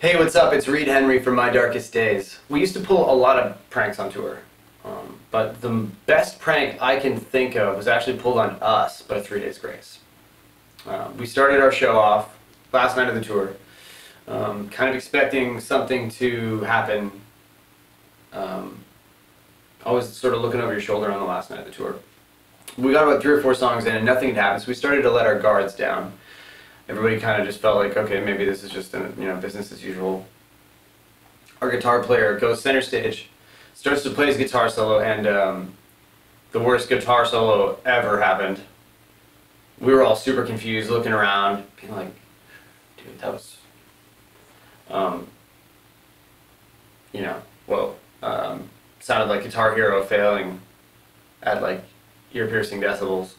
Hey, what's up? It's Reid Henry from My Darkest Days. We used to pull a lot of pranks on tour, um, but the best prank I can think of was actually pulled on us by Three Days Grace. Uh, we started our show off last night of the tour, um, kind of expecting something to happen. Um, always sort of looking over your shoulder on the last night of the tour. We got about three or four songs in and nothing had happened, so we started to let our guards down everybody kind of just felt like, okay, maybe this is just a, you know business as usual. Our guitar player goes center stage, starts to play his guitar solo, and um, the worst guitar solo ever happened. We were all super confused, looking around, being like, dude, that was, um, you know, whoa. Um, sounded like Guitar Hero failing at like ear-piercing decibels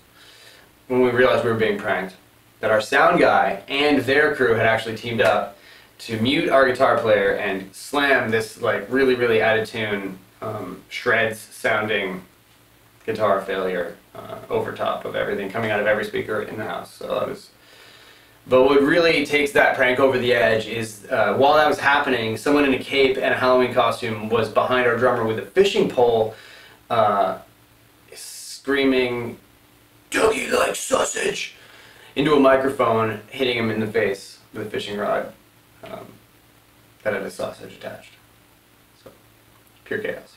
when we realized we were being pranked that our sound guy and their crew had actually teamed up to mute our guitar player and slam this like really really out of tune um, shreds sounding guitar failure uh, over top of everything coming out of every speaker in the house. So that was. But what really takes that prank over the edge is uh, while that was happening, someone in a cape and a Halloween costume was behind our drummer with a fishing pole, uh, screaming, "Dougie like sausage!" into a microphone, hitting him in the face with a fishing rod um, that had a sausage attached. So, pure chaos.